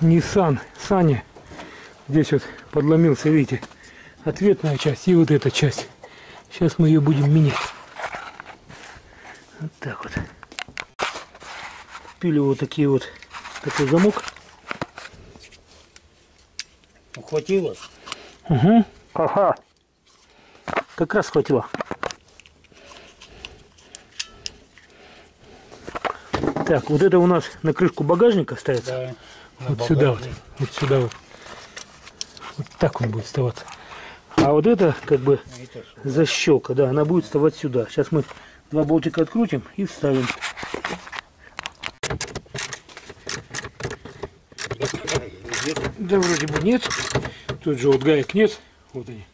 Nissan Саня. Здесь вот подломился, видите, ответная часть и вот эта часть. Сейчас мы ее будем менять. Вот так вот. Купили вот такие вот такой замок. Ухватило? Угу. Ага. Как раз хватило. Так, вот это у нас на крышку багажника ставится. Да. вот сюда вот. Вот сюда вот. Вот так он будет вставаться. А вот это как бы что? защелка, да, она будет вставать сюда. Сейчас мы два болтика открутим и вставим. Да вроде бы нет. Тут же вот гаек нет. Вот они.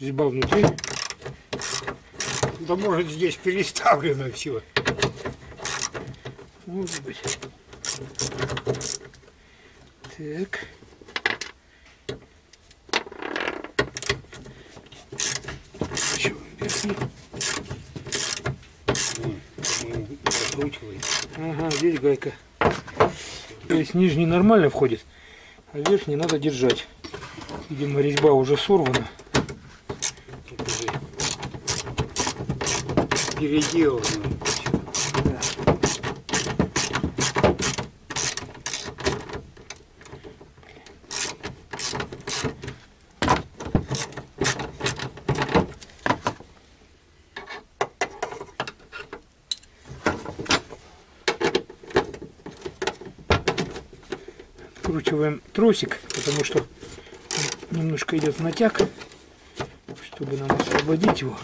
Резьба внутри. Да может здесь переставлено все. Может быть. Так. Чё, верхний? Ага, здесь гайка. То есть нижний нормально входит, а верхний надо держать. Видимо, резьба уже сорвана. Тут Откручиваем тросик, потому что немножко идет в натяг, чтобы нам освободить его.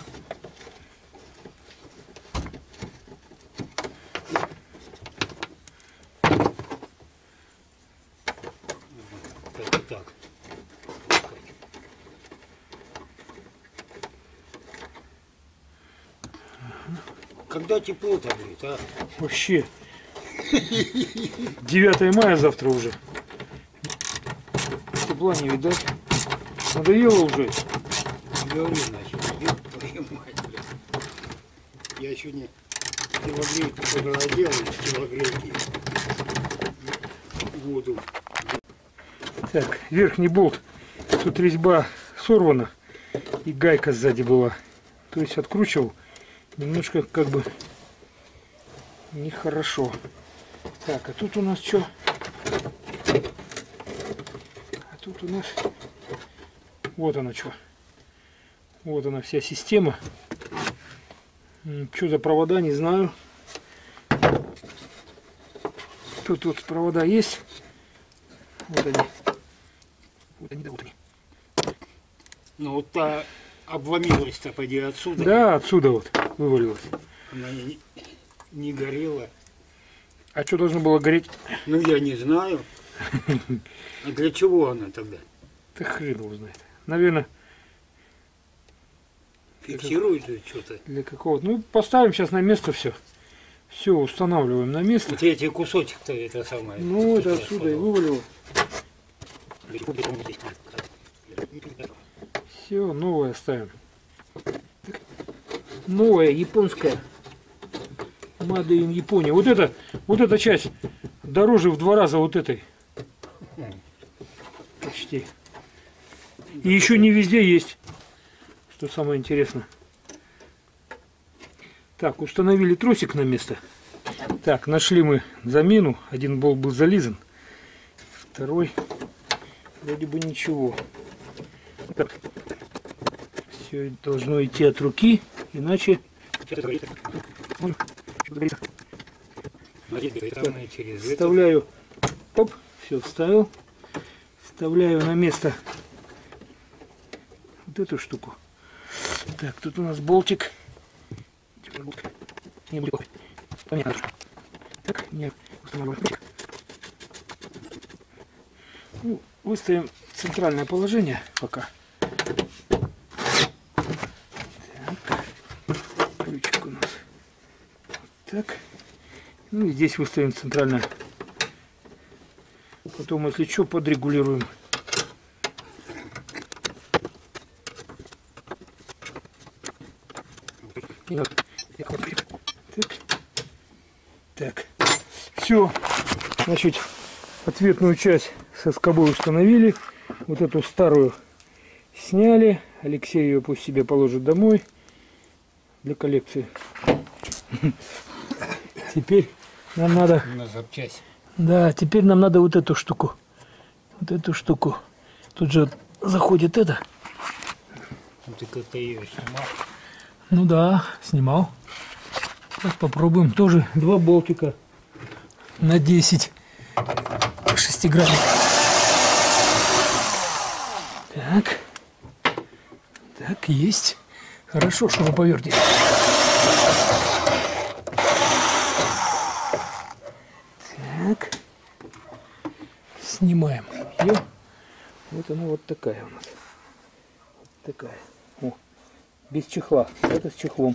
Когда тепло-то будет, а? Вообще. 9 мая завтра уже. Тепла не видать. Надоело уже. Говорю, значит, ёб твою мать, блядь. Я сегодня телогрейку подгородел из телогрейки. Воду. Так, верхний болт. Тут резьба сорвана. И гайка сзади была. То есть откручивал. Немножко как бы нехорошо. Так, а тут у нас что? Тут у нас... Вот она что. Вот она вся система. Что за провода, не знаю. Тут вот провода есть. Вот они. Вот они, да, вот они. Ну вот та обломилась-то, поди, отсюда. Да, отсюда вот вывалилось. Она не, не горела. А что должно было гореть? Ну, я не знаю. А для чего она тогда? Да хрен его знает. Наверное, Фиксирует же что-то. для какого-то... Ну, поставим сейчас на место все. Все, устанавливаем на место. Вот эти кусочек-то это самое. Ну, это отсюда и потом. вывалило. Все, новое ставим. Японская. Made in Япония. Вот это, вот эта часть дороже в два раза вот этой. Почти. И еще не везде есть. Что самое интересное. Так, установили тросик на место. Так, нашли мы замену. Один болт был зализан. Второй вроде бы ничего. Так. Все должно идти от руки, иначе... Вставляю. Оп, все вставил. Вставляю на место вот эту штуку. Так, тут у нас болтик. Болтик? Не будет. Понятно. Так, не устанавливаем. болтик. Ну, выставим центральное положение пока. Так. Ключик у нас. Вот так. Ну и здесь выставим центральное. Потом, если что, подрегулируем. Так. Все. Значит, Ответную часть со скобой установили. Вот эту старую сняли. Алексей ее пусть себе положит домой для коллекции. Теперь нам надо... На запчасть. Да, теперь нам надо вот эту штуку. Вот эту штуку. Тут же заходит это. Ну, ты как-то ее снимал. Ну да, снимал. Сейчас попробуем. Тоже два болтика на 10 шестигранник. Так. Так, есть. Хорошо, шуруповерт есть. Так. Снимаем ее. Вот она вот такая у нас. Вот такая. О, без чехла. Это с чехлом.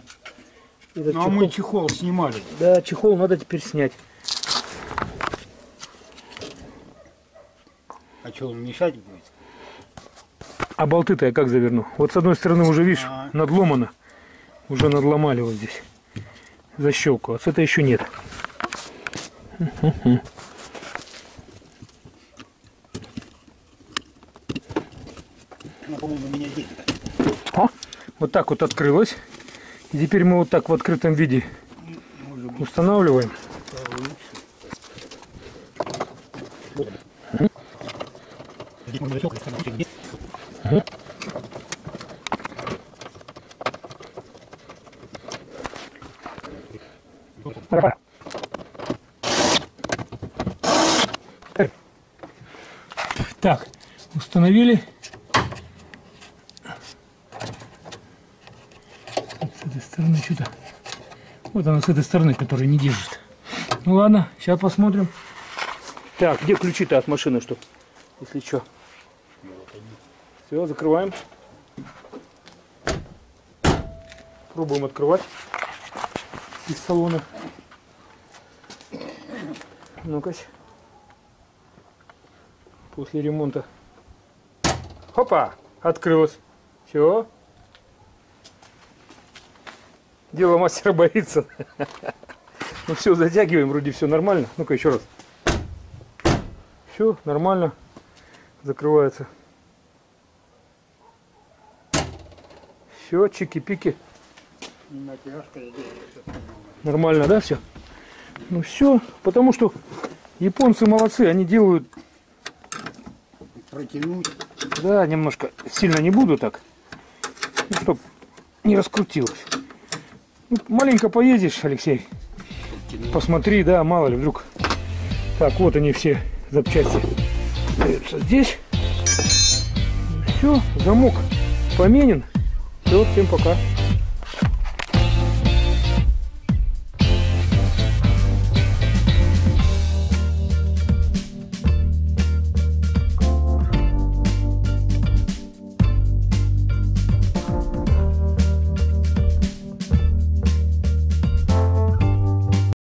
Этот Ну, а мы чехол снимали. Да, чехол надо теперь снять. А что, он мешать будет? А болты-то я как заверну? Вот с одной стороны уже, видишь, А. надломано. Уже надломали вот здесь. Защелку. А с этой еще нет. Она, по-моему, у меня здесь. О, вот так вот открылось. И теперь мы вот так в открытом виде устанавливаем. Так, установили. Этой стороны что-то. Вот она с этой стороны, которая не держит. Ну ладно, сейчас посмотрим. Так, где ключи-то от машины, что? Если что. Все, закрываем. Пробуем открывать из салона. Ну-ка. После ремонта. Хопа! Открылось. Все. Дело мастера боится. Ну все, затягиваем, вроде все нормально. Ну-ка еще раз. Все, нормально. Закрывается. Все, чики-пики. Нормально, да, все? Ну все, потому что японцы молодцы, они делают, Протянуть. да, немножко, сильно не буду так, ну, чтоб не раскрутилось. Маленько поездишь, Алексей, посмотри, да, мало ли, вдруг. Так, вот они все запчасти здесь. Все, замок поменен. Все, всем пока.